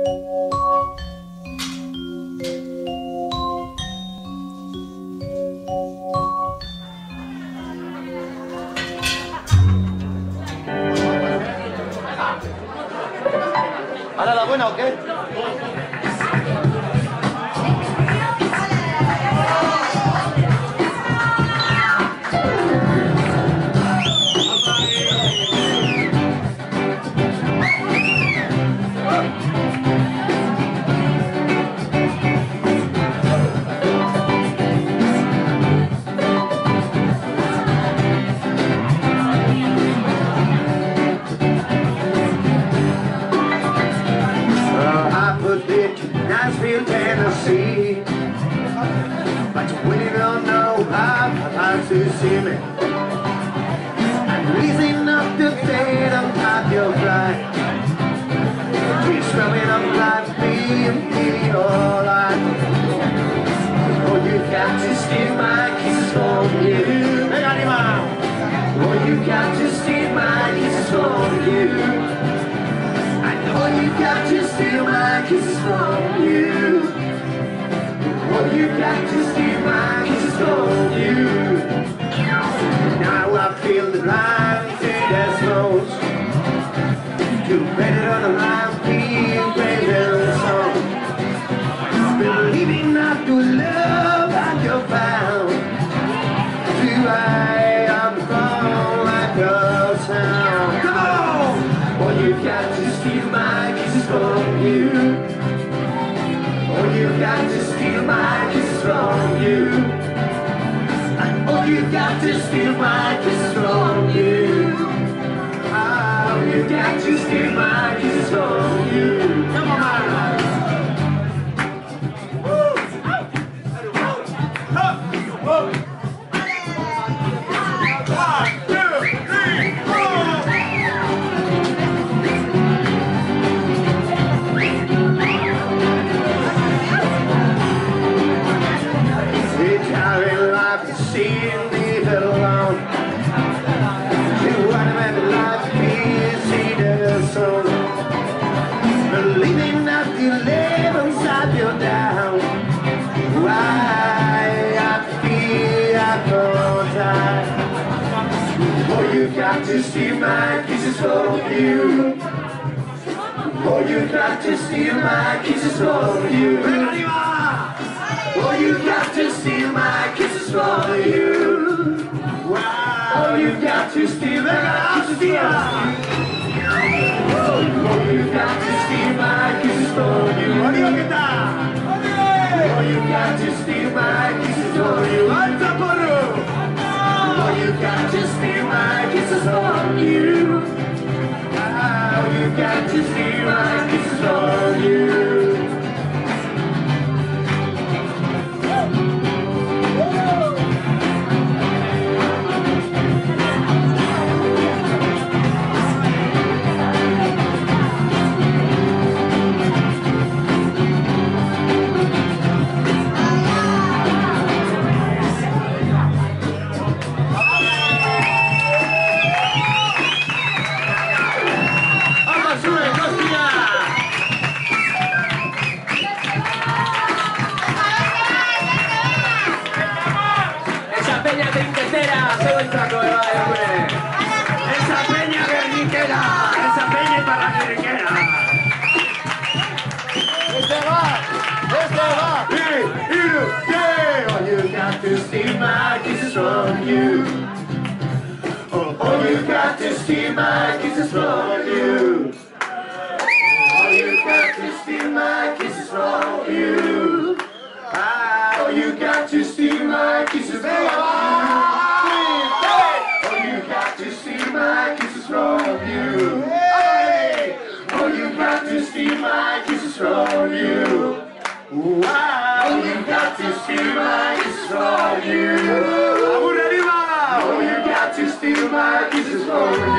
¿Ahora la buena o qué? Nashville, Tennessee. But you really don't know how hard to see me. I'm reason up the date on top your flight. Keep scrubbing up like me and all right. Oh, you got to steal my kisses from you. Oh, you got to steal my kisses from you. Now I feel the line to their souls. You better on the line, being crazy song. Believing not to love like you're found. Do I am wrong like a sound? My kisses from you. Oh, you got to steal my kisses got to steal my kisses from you. Oh, you got to steal my kisses from oh, you. Oh, you got to steal my kisses from you. Wow. Oh, you got to steal my kisses from you. Oh, you got to steal my kisses from you. Oh, you got to steal my kisses from you. Oh, you got to steal got to steal my peña trinquetera, se va el saco de baile, hombre. Esa peña guerniquera, esa peña para guerniquera. ¡Este va! ¡Este va! Hey, you, yeah. Oh, you got to steal my kisses from you. Oh, oh, you got to steal my kisses from you. All you got to steal my kisses from you. Steal my kisses from you. Oh, you got to steal my kisses from